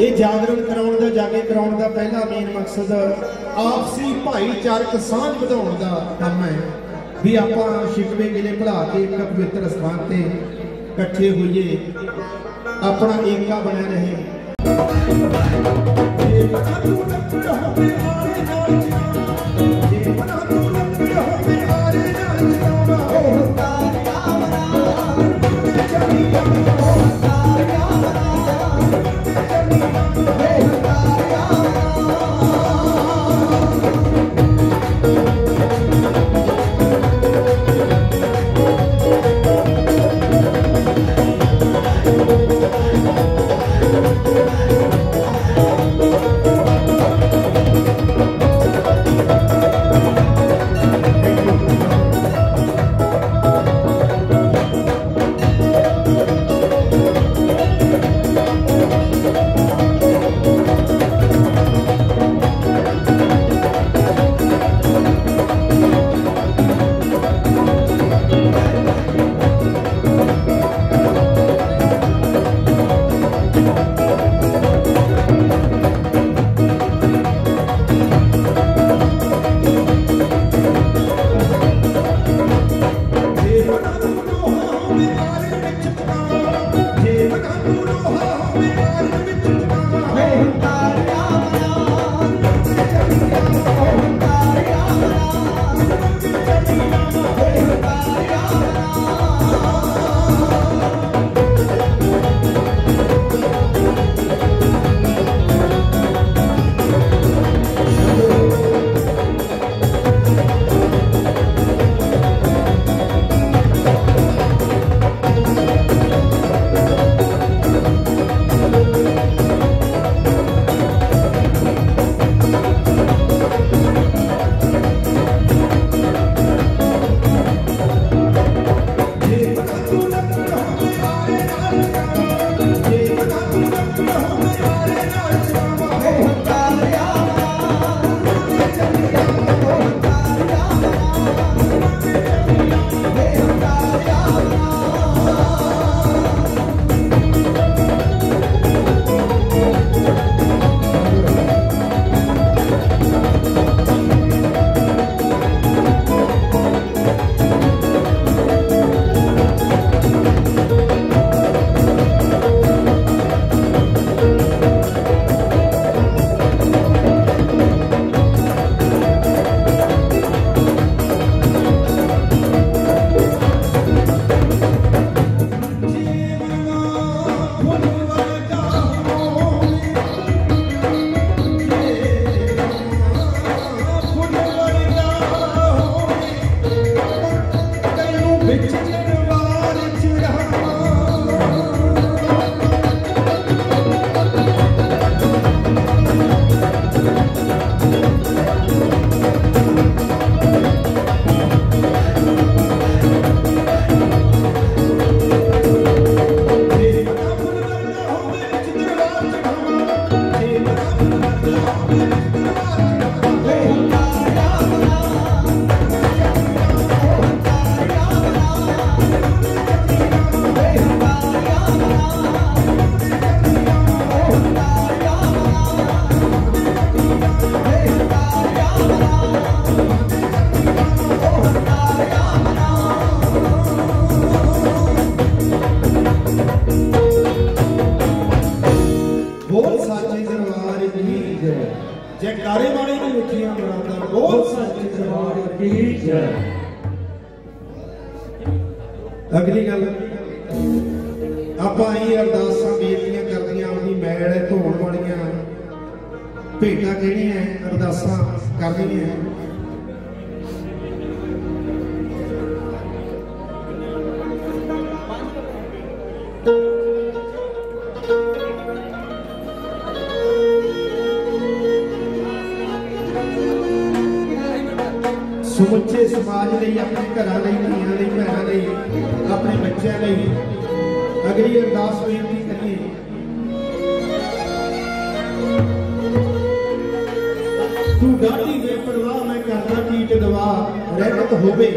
ਇਹ ਜਾਗਰਣ ਕਰਾਉਣ ਦਾ ਜਾਗੇ ਕਰਾਉਣ ਦਾ ਪਹਿਲਾ ਮੇਨ ਮਕਸਦ ਆਪਸੀ ਭਾਈਚਾਰਕ ਸਾਂਝ ਵਧਾਉਣ ਦਾ ਕੰਮ ਹੈ। ਵੀ ਆਪਾਂ ਸ਼ਿਕਵੇ ਗਿਲੇ ਭੁਲਾ ਕੇ ਇੱਕ ਪਵਿੱਤਰ ਸਥਾਨ ਤੇ ਇਕੱਠੇ ਹੋਈਏ, ਆਪਣਾ ਏਕਾ ਬਣਿਆ ਰਹੇ। ਜੇ ਬਣਾ ਤੂੰ ਲੱਕੜ ਹੋਵੇ ਨਾਲ ਦਰਬਾਰ ਦੀ ਜੈ? ਜੈਕਾਰੇ ਵਾਲੀ ਦੀ ਮਿੱਠੀਆਂ ਮੁਰਾਦਾਂ ਬੋਲ ਸਾਚੇ ਦਰਬਾਰ ਦੀ ਜੈ? ਅਗਲੀ ਗੱਲ। ਆਪਾਂ ਇਹ ਅਰਦਾਸਾਂ ਬੇਨਤੀਆਂ ਕਰਦੀਆਂ, ਆਪਣੀ ਮੈਲ ਧੋਣ ਵਾਲੀਆਂ ਭੇਟਾਂ ਕਿਹੜੀਆਂ ਅਰਦਾਸਾਂ ਕਰਨੀਆਂ। ਸਮਾਜ ਲਈ ਆਪਣੇ ਘਰਾਂ ਲਈ ਧੀਆਂ ਲਈ ਭੈਣਾਂ ਲਈ ਆਪਣੇ ਬੱਚਿਆਂ ਲਈ ਅਗਲੀ ਅਰਦਾਸ ਬੇਨਤੀ ਕਰੀਏ ਤੂੰ ਗਾਡੀ ਬੇਪਰਵਾਹ ਮੈਂ ਕਰਦਾ ਕੀਟ ਦਵਾ ਰਹਿਮਤ ਹੋਵੇ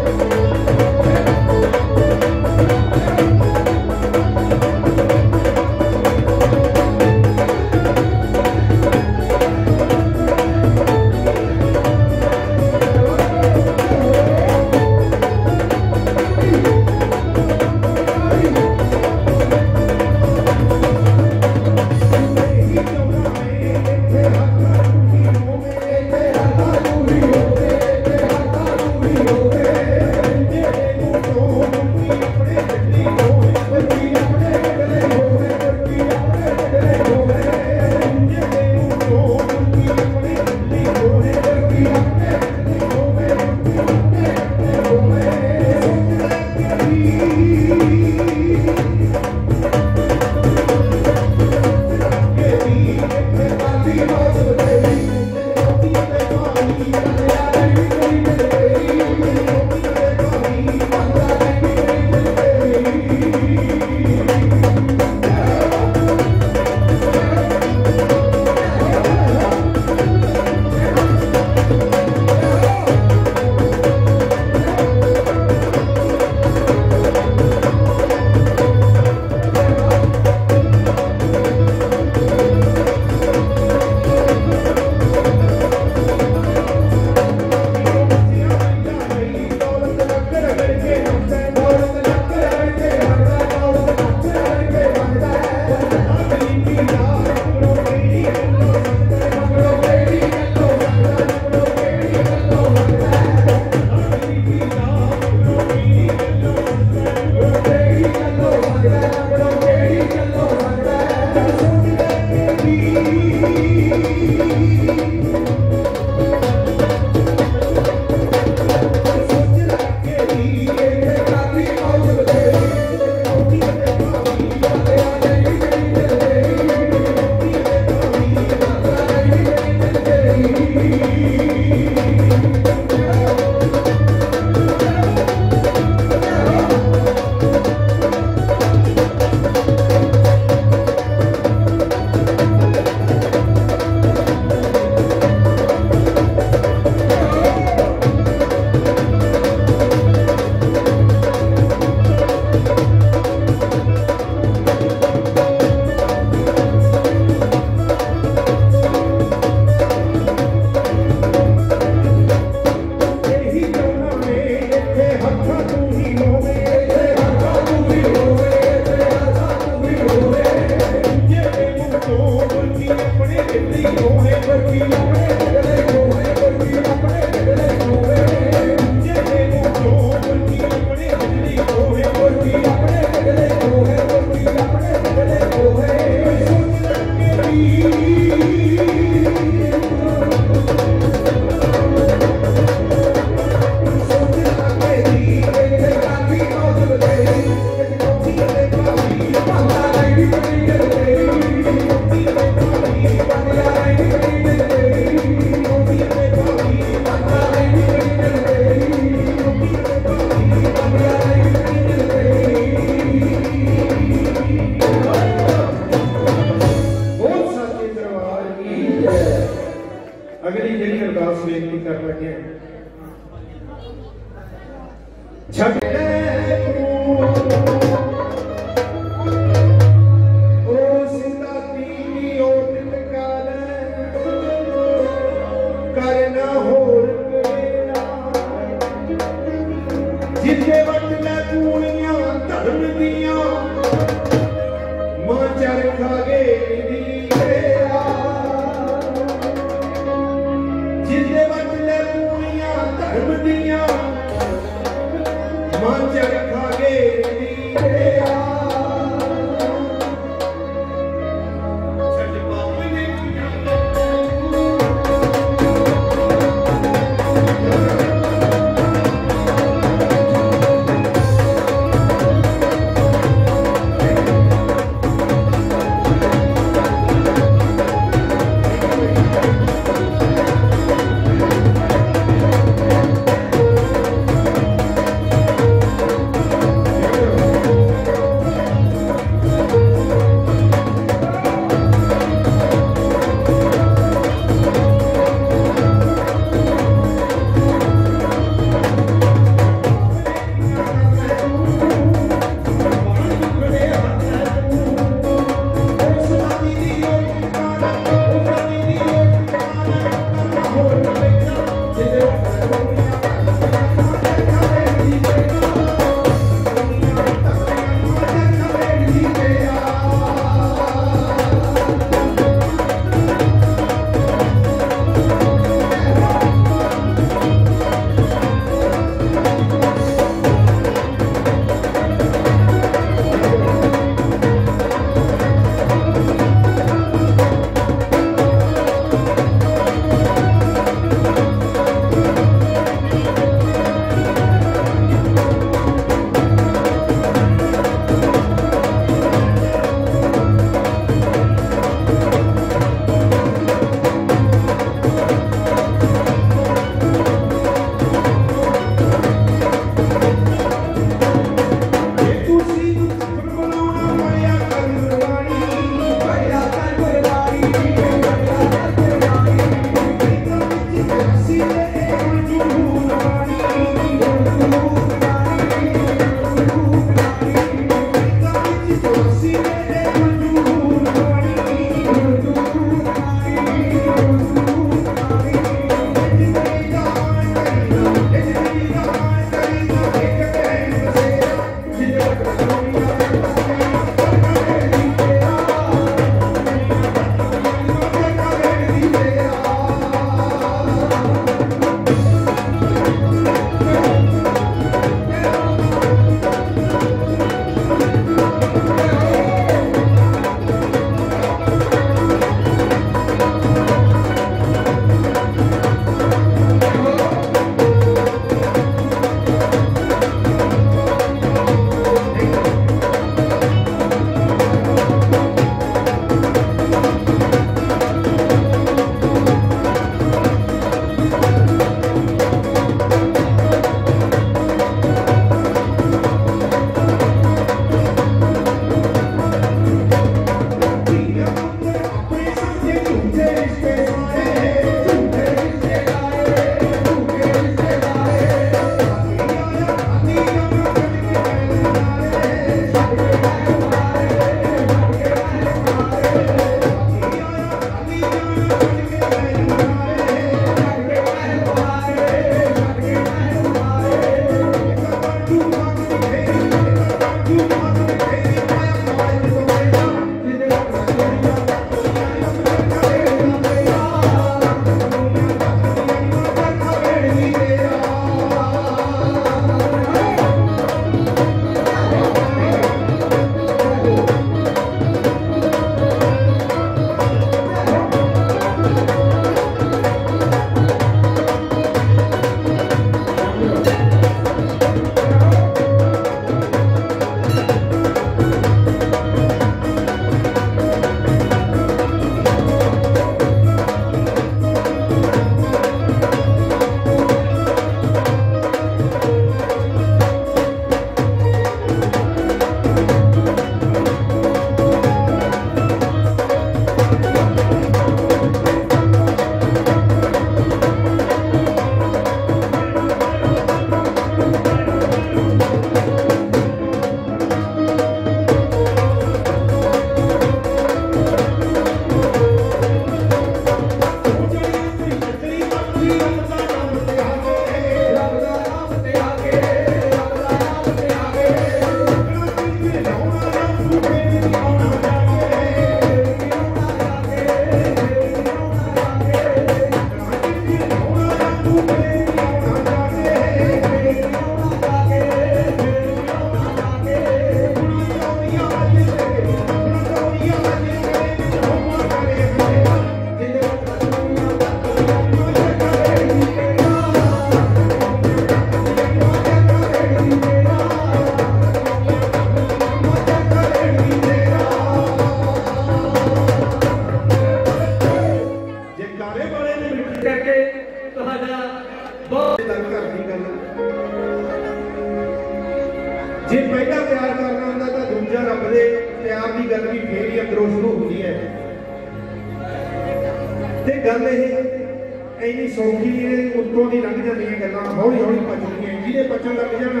ਇਹ ਸੌਖੀ ਇਹ ਉੱਤੋਂ ਦੀ ਲੰਘ ਜਾਂਦੀਆਂ ਗੱਲਾਂ, ਹੌਲੀ ਹੌਲੀ ਪਚਦੀਆਂ ਜਿਹਦੇ ਪਚਣ ਲੱਗ ਜਾਣ।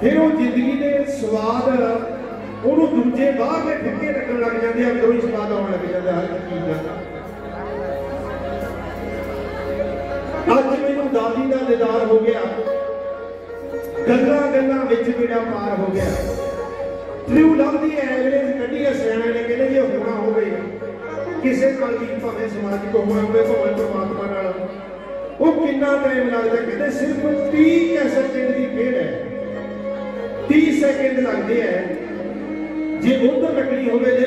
ਫਿਰ ਉਹ ਜ਼ਿੰਦਗੀ ਦੇ ਸਵਾਦ, ਉਹਨੂੰ ਦੂਜੇ ਬਾਹਰ ਦੇ ਫਿੱਕੇ ਲੱਗਣ ਲੱਗ ਜਾਂਦੇ ਆ, ਅੰਦਰੋਂ ਹੀ ਸਵਾਦ ਆਉਣ ਲੱਗ ਜਾਂਦਾ, ਹਰ ਚੀਜ਼ ਦਾ। ਅੱਜ ਮੈਨੂੰ ਦਾਦੀ ਦਾ ਦਿਦਾਰ ਹੋ ਗਿਆ। ਗੱਲਾਂ ਗੱਲਾਂ ਵਿੱਚ ਮੇਰਾ ਪਾਰ ਹੋ ਗਿਆ। ਟਰੂ ਲਵ ਦੀ ਐਵਰੇਜ ਕੱਢੀ ਐ ਸਿਆਣੇ ਨੇ, ਕਹਿੰਦੇ ਜੇ ਹੋਣਾ ਹੋਵੇ। ਕਿਸੇ ਨਾਲ ਵੀ ਭਾਵੇਂ ਸਮਾਜਿਕ ਕੋ ਹੋਵੇ ਭਾਵੇਂ ਪਰਮਾਤਮਾ ਨਾਲ। ਉਹ ਕਿੰਨਾ ਟਾਈਮ ਲੱਗਦਾ, ਕਹਿੰਦੇ ਸਿਰਫ 30 ਸੈਕਿੰਡ ਦੀ ਖੇਡ ਹੈ। 30 ਸੈਕਿੰਡ ਲੱਗਦੇ ਐ ਜੇ ਉਧਰ ਲੱਕੜੀ ਹੋਵੇ ਜੇ